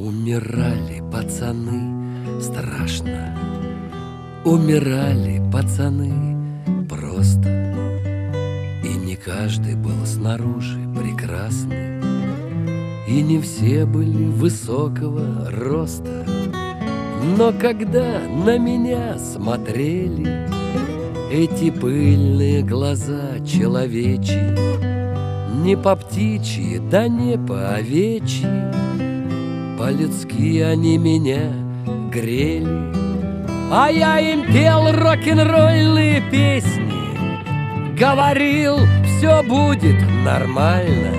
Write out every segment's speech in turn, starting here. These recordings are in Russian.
Умирали пацаны страшно. Умирали пацаны просто. И не каждый был снаружи прекрасный. И не все были высокого роста. Но когда на меня смотрели Эти пыльные глаза человечьи Не по птичьи, да не по овечьи по-людски они меня грели А я им пел рок-н-ролльные песни. Говорил, все будет нормально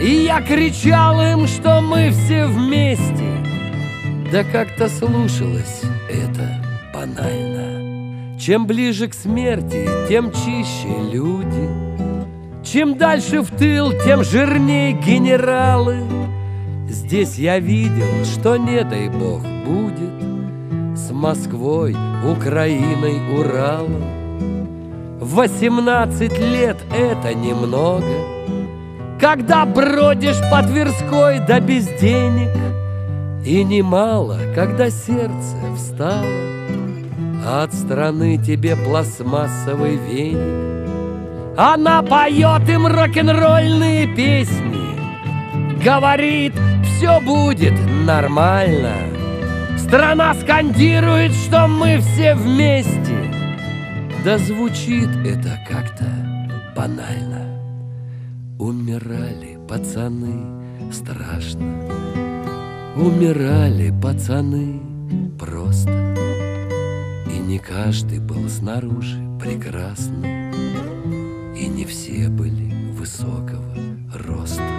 И я кричал им, что мы все вместе. Да как-то слушалось это банально. Чем ближе к смерти, тем чище люди. Чем дальше в тыл, тем жирней генералы Здесь я видел, что не дай бог будет С Москвой, Украиной, Уралом. Восемнадцать лет это немного. Когда бродишь по Тверской да без денег И немало, когда сердце встало а От страны тебе пластмассовый веник. Она поет им рок-н-ролльные песни Говорит, все будет нормально. Страна скандирует, что мы все вместе. Да звучит это как-то банально. Умирали пацаны страшно. Умирали пацаны просто. И не каждый был снаружи прекрасный. И не все были высокого роста.